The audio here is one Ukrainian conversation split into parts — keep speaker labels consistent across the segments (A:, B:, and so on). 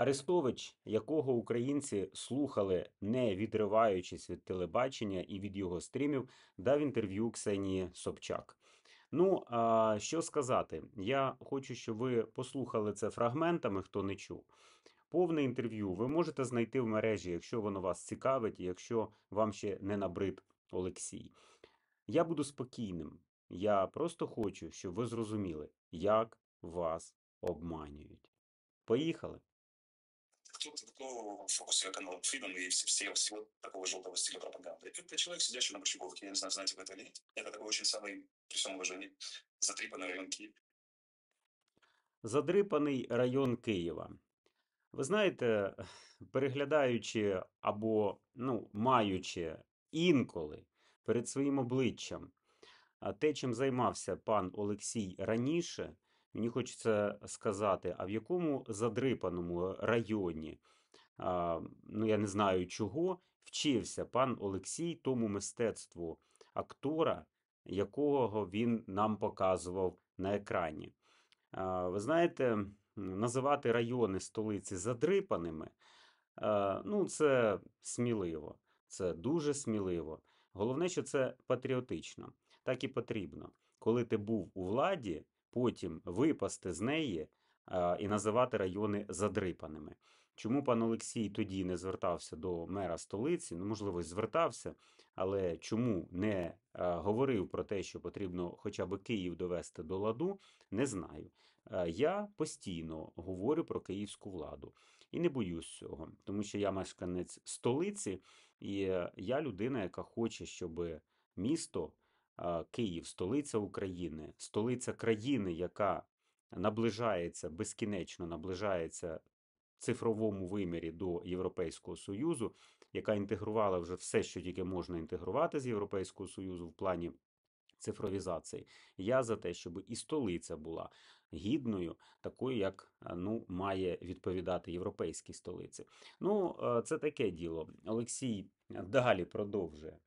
A: Арестович, якого українці слухали, не відриваючись від телебачення і від його стрімів, дав інтерв'ю Ксенії Собчак. Ну, а що сказати? Я хочу, щоб ви послухали це фрагментами, хто не чув. Повне інтерв'ю ви можете знайти в мережі, якщо воно вас цікавить, якщо вам ще не набрид Олексій. Я буду спокійним. Я просто хочу, щоб ви зрозуміли, як вас обманюють. Поїхали.
B: кто, кто в фокусе канала Freedom и вс- всего, всего такого желтого стиля пропаганды. Это человек, сидящий на Борщаговке, я не знаю, знаете вы это или нет. Это такой очень самый, при всем уважении, затрипанный район Киева.
A: Задрипаний район Києва. Ви знаєте, переглядаючи або ну, маючи інколи перед своїм обличчям а, те, чим займався пан Олексій раніше, мені хочеться сказати, а в якому задрипаному районі, а, ну я не знаю чого, вчився пан Олексій тому мистецтву актора, якого він нам показував на екрані. А, Ви знаєте, називати райони столиці задрипаними, е, ну, це сміливо, це дуже сміливо. Головне, що це патріотично. Так і потрібно. Коли ти був у владі, потім випасти з неї і називати райони задрипаними. Чому пан Олексій тоді не звертався до мера столиці? Ну, можливо, звертався, але чому не говорив про те, що потрібно хоча б Київ довести до ладу, не знаю. Я постійно говорю про київську владу і не боюсь цього, тому що я мешканець столиці, і е, я людина, яка хоче, щоб місто Київ, столиця України, столиця країни, яка наближається безкінечно наближається цифровому вимірі до Європейського Союзу, яка інтегрувала вже все, що тільки можна інтегрувати з Європейського Союзу в плані цифровізації. Я за те, щоб і столиця була гідною, такою, як ну, має відповідати європейській столиці. Ну, це таке діло. Олексій далі продовжує.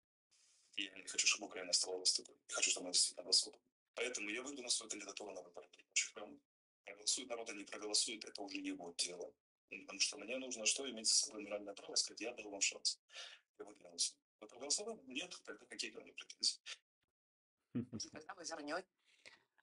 B: И я не хочу, чтобы Украина стала выступом. Я хочу, чтобы она действительно была свободной. Поэтому я выйду на свою кандидатуру на выборы. Очень прям проголосует народ, а не проголосует, это уже его дело. Ну, Потому что мне нужно что? Иметь за собой моральное право сказать, я дал вам шанс. Я выдвинулся. Вы проголосовали? Нет, тогда какие ко мне претензии?
C: Когда вы вернете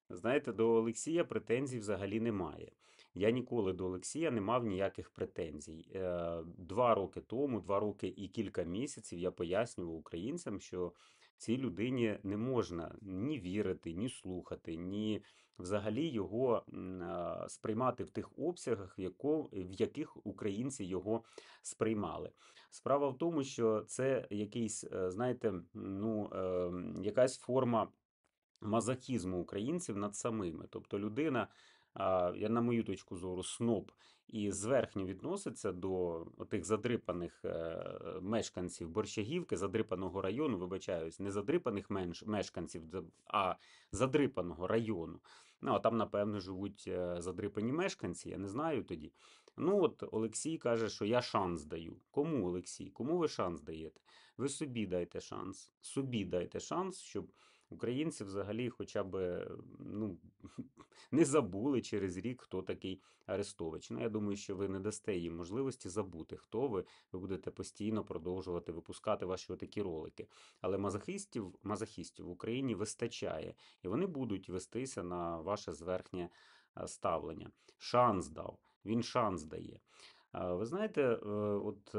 A: Знаєте, до Олексія претензій взагалі немає. Я ніколи до Олексія не мав ніяких претензій. Е, Два роки тому, два роки і кілька місяців я пояснював українцям, що цій людині не можна ні вірити, ні слухати, ні взагалі його сприймати в тих обсягах, в, яких українці його сприймали. Справа в тому, що це якийсь, е, знаєте, ну, е, якась форма мазохізму українців над самими. Тобто людина, на мою точку зору, сноб і зверхньо відноситься до тих задрипаних е, мешканців Борщагівки, задрипаного району, вибачаюсь, не задрипаних мешканців, а задрипаного району. Ну, а там, напевно, живуть е, задрипані мешканці, я не знаю тоді. Ну, от Олексій каже, що я шанс даю. Кому, Олексій? Кому ви шанс даєте? Ви собі дайте шанс. Собі дайте шанс, щоб українці взагалі хоча б ну, не забули через рік, хто такий Арестович. Ну, я думаю, що ви не дасте їм можливості забути, хто ви. Ви будете постійно продовжувати випускати ваші отакі ролики. Але мазохістів, мазохістів в Україні вистачає, і вони будуть вестися на ваше зверхнє е, ставлення. Шанс дав, він шанс дає. Е, Ви знаєте, е, от.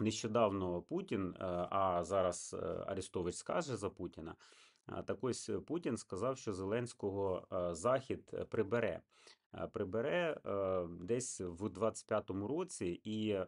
A: Е, Нещодавно Путін, е, а зараз е, Арестович скаже за Путіна. Так ось е, Путін сказав, що Зеленського е, Захід е, прибере. Е, Прибере е, десь в 25-му році і е,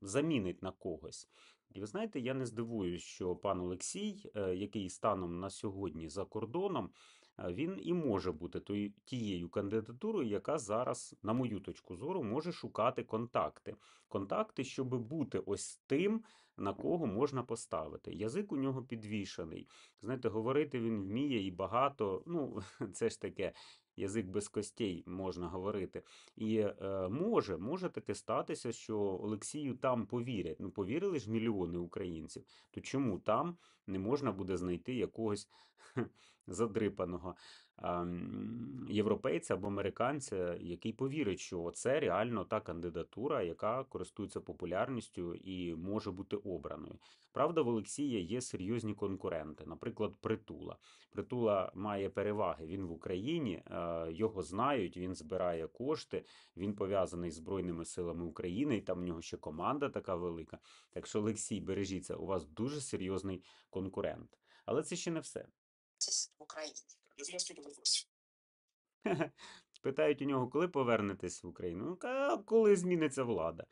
A: замінить на когось. І ви знаєте, я не здивуюсь, що пан Олексій, е, який станом на сьогодні за кордоном, е, він і може бути тією кандидатурою, яка зараз, на мою точку зору, може шукати контакти. Контакти, щоб бути ось тим, на кого можна поставити. Язик у нього підвішаний. Знаєте, говорити він вміє і багато. Ну, це ж таке. Язик без костей можна говорити. І е, може, може таке статися, що Олексію там повірять. Ну, повірили ж мільйони українців. То чому там не можна буде знайти якогось задрипаного європейця або американця, який повірить, що це реально та кандидатура, яка користується популярністю і може бути обраною. Правда, в Олексія є серйозні конкуренти, наприклад, Притула. Притула має переваги. Він в Україні, е, його знають, він збирає кошти, він пов'язаний з Збройними силами України, і там в нього ще команда така велика. Так що, Олексій, бережіться, у вас дуже серйозний конкурент. Але це ще не все.
C: в Украине.
B: Я здравствуйте, вопрос.
A: Питають у нього, коли повернетесь в Україну? А коли зміниться влада.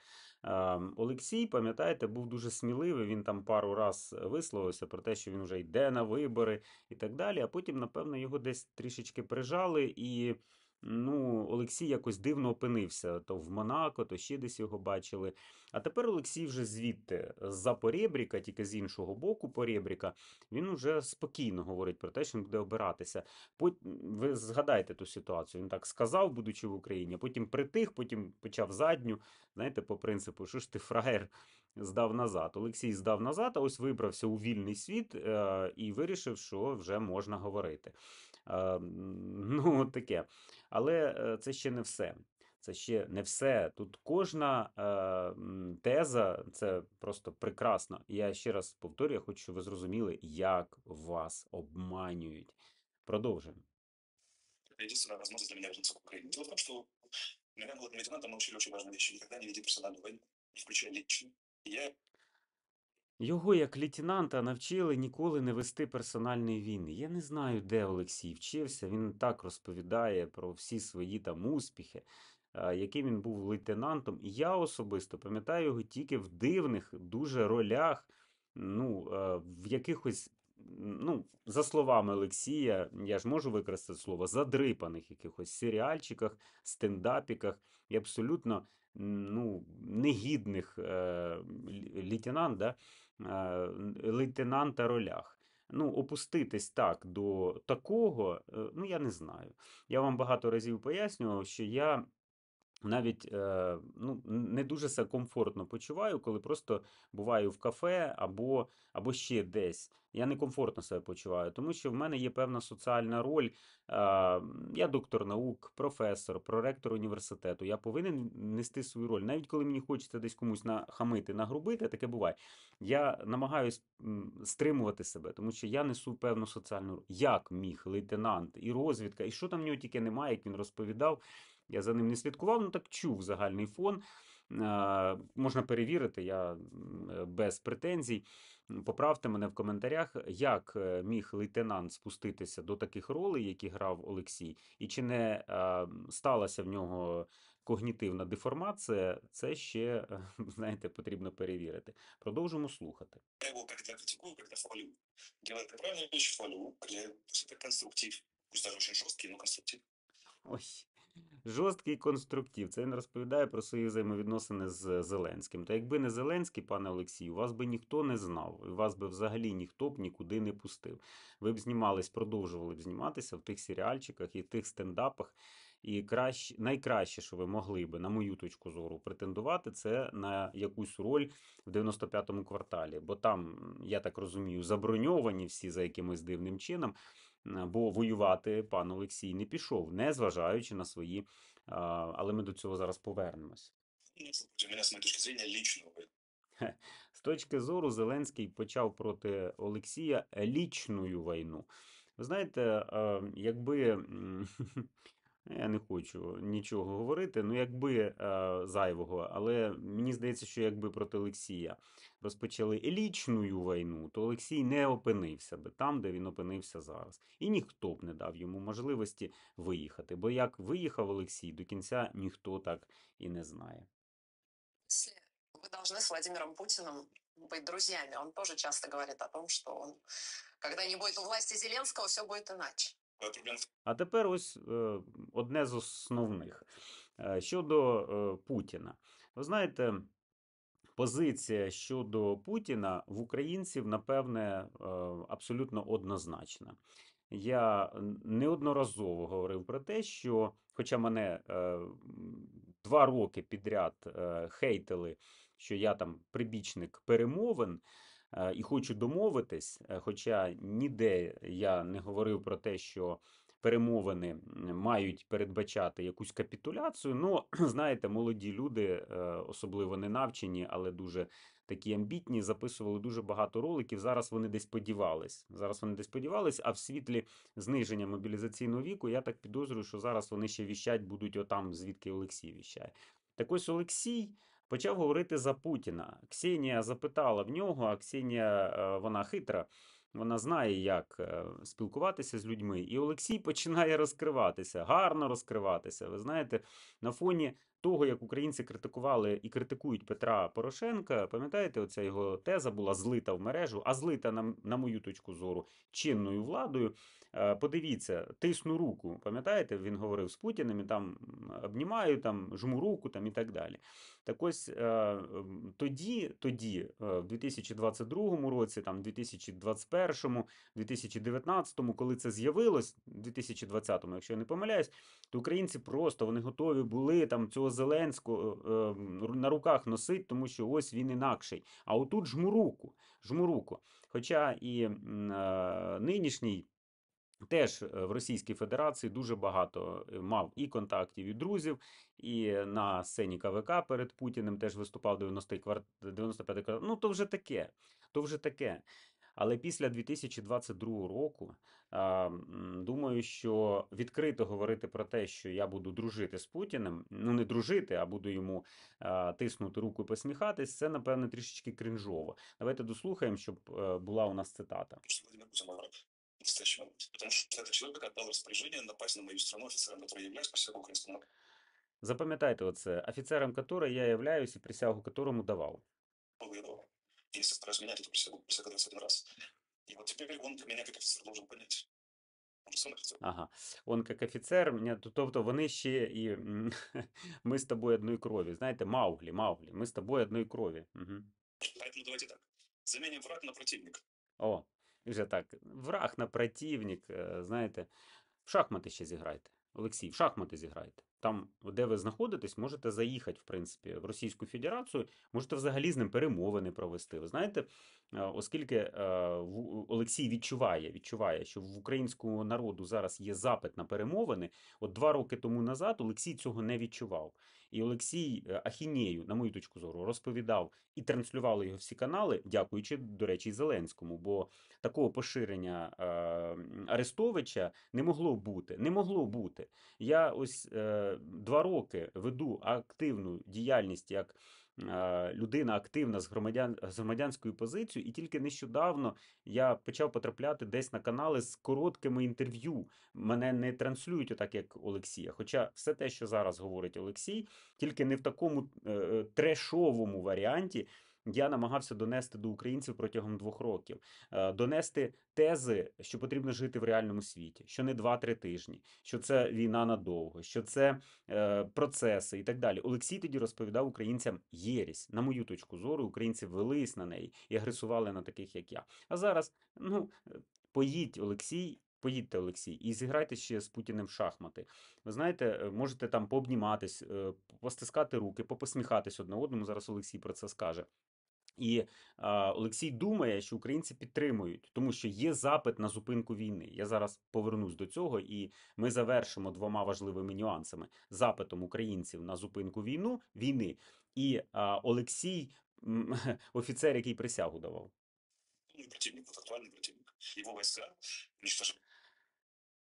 A: Олексій, пам'ятаєте, був дуже сміливий. Він там пару раз висловився про те, що він вже йде на вибори і так далі. А потім, напевно, його десь трішечки прижали, і ну, Олексій якось дивно опинився. То в Монако, то ще десь його бачили. А тепер Олексій вже звідти, з-за Порєбріка, тільки з іншого боку Порєбріка, він уже спокійно говорить про те, що він буде обиратися. Пот- Ви згадайте ту ситуацію. Він так сказав, будучи в Україні, потім притих, потім почав задню. Знаєте, по принципу, що ж ти фраєр здав назад. Олексій здав назад, а ось вибрався у вільний світ е, і вирішив, що вже можна говорити. Е, ну, таке. Але е, це ще не все. Це ще не все. Тут кожна е, теза це просто прекрасно. Я ще раз повторюю, хочу, щоб ви зрозуміли, як вас обманюють. Продовжуємо.
B: Единственная возможность для меня вернуться в Украину. Дело в том, что меня было лейтенантом научили очень важной вещи. Никогда не веди персональную войну, не включая личную. И я
A: Його, як лейтенанта, навчили ніколи не вести персональної війни. Я не знаю, де Олексій вчився. Він так розповідає про всі свої там успіхи, яким він був лейтенантом. І я особисто пам'ятаю його тільки в дивних дуже ролях, ну, в якихось, ну, за словами Олексія, я ж можу використати слово, задрипаних якихось серіальчиках, стендапіках і абсолютно ну, негідних е, лейтенант, да? Е, лейтенанта ролях. Ну, опуститись так до такого, е, ну я не знаю. Я вам багато разів пояснював, що я навіть е, ну, не дуже себе комфортно почуваю, коли просто буваю в кафе або, або ще десь. Я некомфортно себе почуваю, тому що в мене є певна соціальна роль. Я доктор наук, професор, проректор університету. Я повинен нести свою роль. Навіть коли мені хочеться десь комусь нахамити, нагрубити, таке буває. Я намагаюсь стримувати себе, тому що я несу певну соціальну роль. Як міг лейтенант і розвідка, і що там в нього тільки немає, як він розповідав. Я за ним не слідкував, ну так чув загальний фон. Можна перевірити, я е, без претензій. Поправте мене в коментарях, як е, міг лейтенант спуститися до таких ролей, які грав Олексій, і чи не сталася в нього когнітивна деформація, це ще, знаєте, потрібно перевірити. Продовжимо слухати.
B: Я его когда критикую, когда хвалю. Делаю это правильно, вещи хвалю, где конструктив, пусть даже очень жесткий, но конструктив.
A: Ой, жорсткий конструктив. Це він розповідає про свої взаємовідносини з Зеленським. Та якби не Зеленський, пане Олексію, вас би ніхто не знав, і вас би взагалі ніхто б нікуди не пустив. Ви б знімались, продовжували б зніматися в тих серіальчиках і в тих стендапах. І краще, найкраще, що ви могли би, на мою точку зору, претендувати, це на якусь роль в 95-му кварталі. Бо там, я так розумію, заброньовані всі за якимось дивним чином. Бо воювати пан Олексій не пішов, не зважаючи на свої. Але ми до цього зараз повернемось.
B: Мене з моєї точки зрення лічно.
A: З точки зору, Зеленський почав проти Олексія лічну війну. Ви знаєте, якби я не хочу нічого говорити, ну якби е, зайвого, але мені здається, що якби проти Олексія розпочали лічну війну, то Олексій не опинився би там, де він опинився зараз. І ніхто б не дав йому можливості виїхати. Бо як виїхав Олексій, до кінця ніхто так і не знає.
C: Если Вы должны с Владимиром Путиным быть друзьями. Он тоже часто говорит о том, что он, когда не будет у власти Зеленского, все будет иначе.
B: А
A: тепер ось е, одне з основних Е, щодо е, Путіна. Ви знаєте, позиція щодо Путіна в українців, напевне, абсолютно однозначна. Я неодноразово говорив про те, що, хоча мене два роки підряд хейтили, що я там прибічник перемовин. Е, І хочу домовитись, е, хоча ніде я не говорив про те, що перемовини мають передбачати якусь капітуляцію. Ну, знаєте, молоді люди, е, особливо не навчені, але дуже такі амбітні, записували дуже багато роликів. Зараз вони десь подівались. Зараз вони десь подівались, а в світлі зниження мобілізаційного віку, я так підозрюю, що зараз вони ще віщать будуть отам, звідки Олексій віщає. Так ось Олексій почав говорити за Путіна. Ксенія запитала в нього, а Ксенія е, вона хитра. Вона знає, як е, спілкуватися з людьми, і Олексій починає розкриватися, гарно розкриватися. Ви знаєте, на фоні того, як українці критикували і критикують Петра Порошенка, пам'ятаєте, оця його теза була злита в мережу, а злита, на, на мою точку зору, чинною владою. Е, Подивіться, тисну руку. Пам'ятаєте, він говорив з Путіним, і там обнімаю, там жму руку там, і так далі. Так ось е, тоді, тоді, е, в 2022 році, там, 2021, 2019, коли це з'явилось, 2020, якщо я не помиляюсь, то українці просто вони готові були там цього Зеленського е, на руках носити, тому що ось він інакший. А отут жму руку, жму руку. Хоча і е, нинішній. Теж е, в Російській Федерації дуже багато е, мав і контактів, і друзів, і на сцені КВК перед Путіним теж виступав 90-й 95-й квартал. Ну, то вже таке. То вже таке. Але після 2022 року думаю, що відкрито говорити про те, що я буду дружити з Путіним, ну не дружити, а буду йому тиснути руку і посміхатись, це напевне трішечки крінжово. Давайте дослухаємо, щоб е, була у нас цитата.
B: Настоящий момент. Потому что этот человек отдал распоряжение напасть на мою страну офицером, который я являюсь по всему украинскому народу.
A: Запам'ятайте оце, офіцером которой я являюсь і присягу которому давав.
B: я давал. Я не собираюсь менять эту присягу, присягу 21 раз. И вот теперь он меня как офицер должен понять. Он же сын офицер.
A: Ага, он як офіцер, мене- то- тобто вони ще і м, ми з тобою одної крові. Знаєте, Мауглі, Мауглі, ми з тобою одної крові. Угу.
B: Поэтому давайте так. Заменим враг на противник.
A: О, і вже так. Враг на противник, е, знаєте, в шахмати ще зіграйте. Олексій, в шахмати зіграйте. Там, де ви знаходитесь, можете заїхати, в принципі, в Російську Федерацію, можете взагалі з ним перемовини провести. Ви знаєте, оскільки е, Олексій відчуває, відчуває, що в українського народу зараз є запит на перемовини. От два роки тому назад Олексій цього не відчував. І Олексій е, Ахінею, на мою точку зору, розповідав і транслювали його всі канали, дякуючи, до речі, Зеленському. Бо такого поширення е, Арестовича не могло бути. Не могло бути. Я ось е, два роки веду активну діяльність як. Е, Людина активна з громадян з громадянською позицією, і тільки нещодавно я почав потрапляти десь на канали з короткими інтерв'ю. Мене не транслюють отак, як Олексія. Хоча все те, що зараз говорить Олексій, тільки не в такому е, е, трешовому варіанті. Я намагався донести до українців протягом двох років, Е, донести тези, що потрібно жити в реальному світі, що не 2-3 тижні, що це війна надовго, що це е, процеси і так далі. Олексій тоді розповідав українцям єрість. На мою точку зору, українці велись на неї і агресували на таких, як я. А зараз, ну, е, поїдь, Олексій. Поїдьте, Олексій, і зіграйте ще з Путіним в шахмати. Ви знаєте, можете там пообніматись, постискати руки, попосміхатись одне одному. Зараз Олексій про це скаже. І а, Олексій думає, що українці підтримують, тому що є запит на зупинку війни. Я зараз повернусь до цього, і ми завершимо двома важливими нюансами: запитом українців на зупинку війну війни, і а, Олексій, офіцер, який присягу давав.
B: Противник, вот актуальный противник. Его войска уничтожили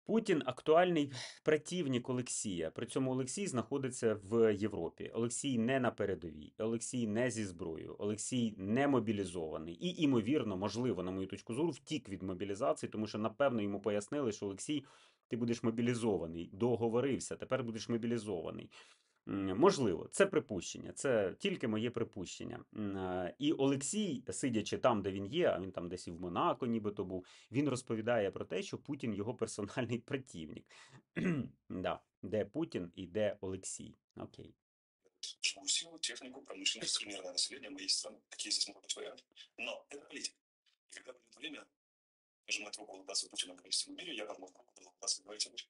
A: Путін актуальний противник Олексія. При цьому Олексій знаходиться в Європі. Олексій не на передовій, Олексій не зі зброєю, Олексій не мобілізований. І, імовірно, можливо, на мою точку зору, втік від мобілізації, тому що, напевно, йому пояснили, що Олексій, ти будеш мобілізований, договорився, тепер будеш мобілізований. М, Можливо, це припущення, це тільки моє припущення. М, е, І Олексій, сидячи там, де він є, а він там десь і в Монако, нібито був, він розповідає про те, що Путін його персональний противник. да, де Путін і де Олексій. Окей.
B: живую силу, технику, промышленность и мирное население моей страны. Какие здесь могут быть варианты? Но это политика. И когда придет время, нажимать руку, улыбаться Путину, говорить всему миру, я вам могу улыбаться, говорить об этом.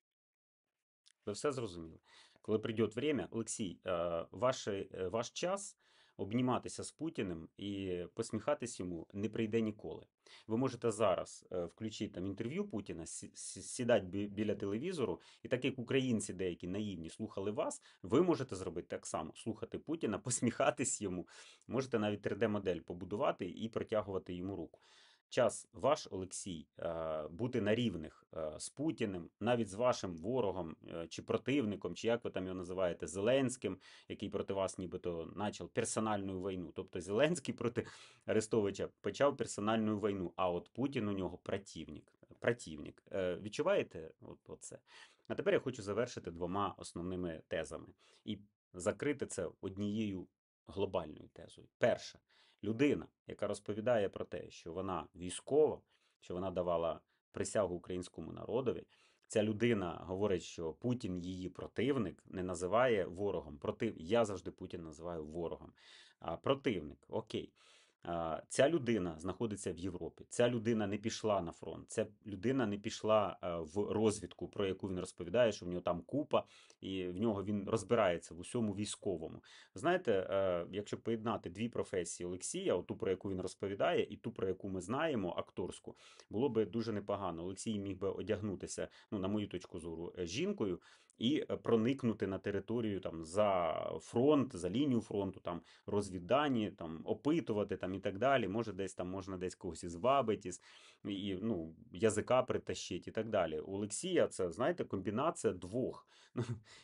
A: Ви все зрозуміли. Коли прийде время, Олексій, е, ваш, е, ваш час обніматися з Путіним і посміхатись йому не прийде ніколи. Ви можете зараз е, включити там інтерв'ю Путіна, сі- сі- сідати біля телевізору, і так як українці деякі наївні слухали вас, ви можете зробити так само: слухати Путіна, посміхатись йому. Можете навіть 3D-модель побудувати і протягувати йому руку. Час ваш, Олексій, е, бути на рівних е, з Путіним, навіть з вашим ворогом е, чи противником, чи як ви там його називаєте, Зеленським, який проти вас нібито почав персональну війну. Тобто Зеленський проти Арестовича почав персональну війну, а от Путін у нього противник. противник. Відчуваєте оце? А тепер я хочу завершити двома основними тезами і закрити це однією глобальною тезою. Перша людина, яка розповідає про те, що вона військова, що вона давала присягу українському народові. Ця людина говорить, що Путін її противник, не називає ворогом. Против... Я завжди Путін називаю ворогом. А, противник, окей. Ця людина знаходиться в Європі. Ця людина не пішла на фронт. Ця людина не пішла е, в розвідку, про яку він розповідає, що в нього там купа, і в нього він розбирається в усьому військовому. Знаєте, е, якщо поєднати дві професії Олексія, ту, про яку він розповідає, і ту, про яку ми знаємо, акторську, було би дуже непогано. Олексій міг би одягнутися, ну, на мою точку зору, е, жінкою і е, проникнути на територію там за фронт, за лінію фронту, там розвіддані, там опитувати там і так далі. Може, десь там можна десь когось звабити, і ну, язика притащити і так далі. У Олексія це, знаєте, комбінація двох. Ну,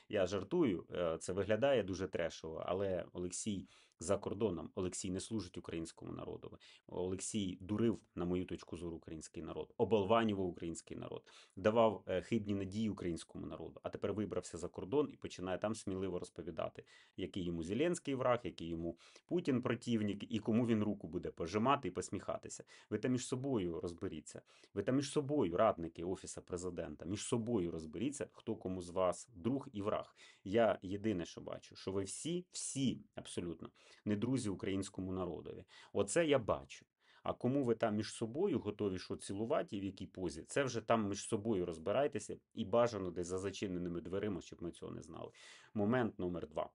A: я жартую, е, це виглядає дуже трешово, але Олексій за кордоном, Олексій не служить українському народу. Олексій дурив, на мою точку зору, український народ, оболванював український народ, давав е, хибні надії українському народу, а тепер вибрався за кордон і починає там сміливо розповідати, який йому Зеленський враг, який йому Путін противник, і кому він руку буде пожимати і посміхатися. Ви там між собою розберіться. Ви там між собою, радники Офіса президента, між собою розберіться, хто кому з вас друг і враг. Я єдине, що бачу, що ви всі, всі абсолютно не друзі українському народові. Оце я бачу. А кому ви там між собою готові що цілувати і в якій позі, це вже там між собою розбирайтеся і бажано десь за зачиненими дверима, щоб ми цього не знали. Момент номер два.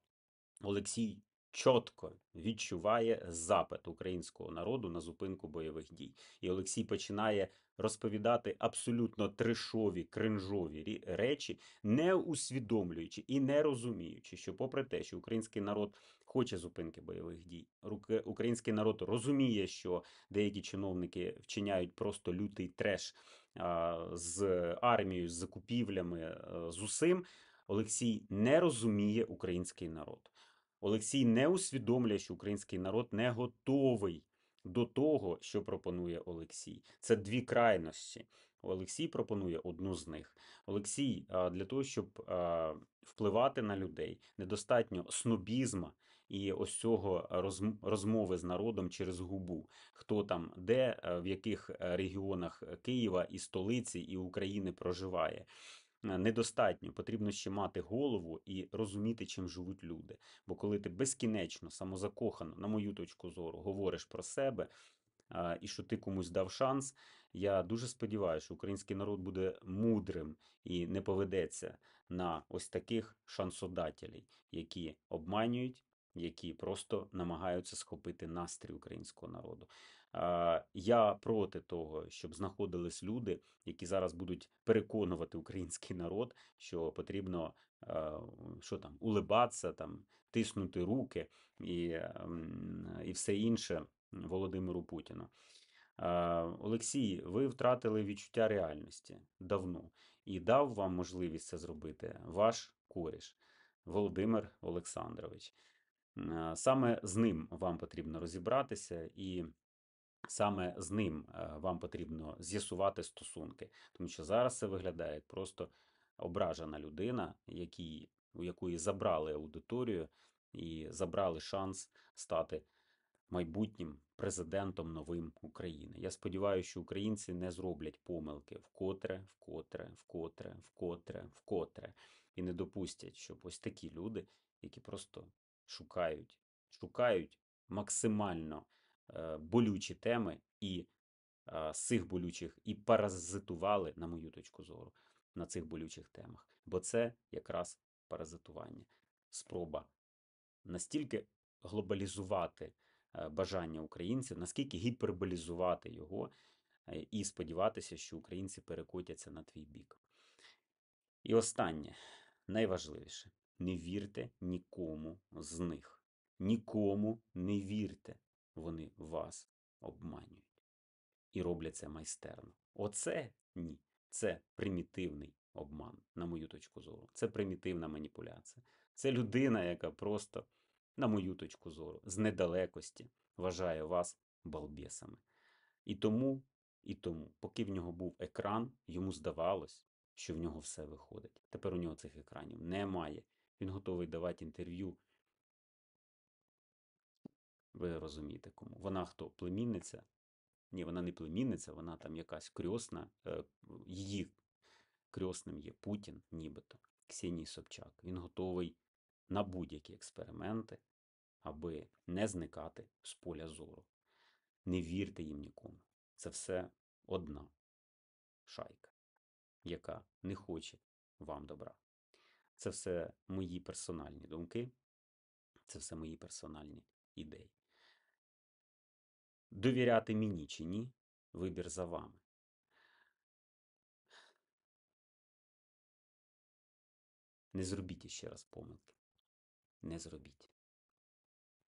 A: Олексій чітко відчуває запит українського народу на зупинку бойових дій. І Олексій починає розповідати абсолютно трешові, кринжові речі, не усвідомлюючи і не розуміючи, що, попри те, що український народ хоче зупинки бойових дій, руки- український народ розуміє, що деякі чиновники вчиняють просто лютий треш з армією, з закупівлями, е, з усім. Олексій не розуміє український народ. Олексій не усвідомлює, що український народ не готовий до того, що пропонує Олексій. Це дві крайності. Олексій пропонує одну з них. Олексій для того, щоб впливати на людей, недостатньо снобізма і ось цього розмови з народом через губу. Хто там, де, е, в яких е, регіонах Києва і столиці і України проживає. Е, Недостатньо, потрібно ще мати голову і розуміти, чим живуть люди. Бо коли ти безкінечно, самозакохано, на мою точку зору, говориш про себе і що ти комусь дав шанс, я дуже сподіваюся, що український народ буде мудрим і не поведеться на ось таких шансодателів, які обманюють, які просто намагаються схопити настрій українського народу. Я проти того, щоб знаходились люди, які зараз будуть переконувати український народ, що потрібно е, що там, улибатися, там, тиснути руки і, і все інше Володимиру Путіну. Е, Олексій, ви втратили відчуття реальності давно і дав вам можливість це зробити ваш коріш Володимир Олександрович. Е, Саме з ним вам потрібно розібратися і саме з ним е, вам потрібно з'ясувати стосунки, тому що зараз це виглядає як просто ображена людина, якій, у якої забрали аудиторію і забрали шанс стати майбутнім президентом новим України. Я сподіваюся, що українці не зроблять помилки вкотре, вкотре, вкотре, вкотре, вкотре, і не допустять, щоб ось такі люди, які просто шукають, шукають максимально е, болючі теми і е, з болючих і паразитували, на мою точку зору, на цих болючих темах. Бо це якраз паразитування, спроба настільки глобалізувати бажання українців, наскільки гіперболізувати його е, і сподіватися, що українці перекотяться на твій бік. І останнє, найважливіше, не вірте нікому з них. Нікому не вірте. Вони вас обманюють. І роблять це майстерно. Оце ні. Це примітивний обман, на мою точку зору. Це примітивна маніпуляція. Це людина, яка просто, на мою точку зору, з недалекості вважає вас балбесами. І тому, і тому, поки в нього був екран, йому здавалось, що в нього все виходить. Тепер у нього цих екранів немає. Він готовий давати інтерв'ю. Ви розумієте кому? Вона хто? Племінниця? Ні, вона не племінниця, вона там якась крьосна. е, Її крьосним є Путін, нібито, Ксенії Собчак. Він готовий на будь-які експерименти, аби не зникати з поля зору. Не вірте їм нікому. Це все одна шайка, яка не хоче вам добра. Це все мої персональні думки, це все мої персональні ідеї. Довіряти мені чи ні, вибір за вами. Не зробіть ще раз помилки. Не зробіть.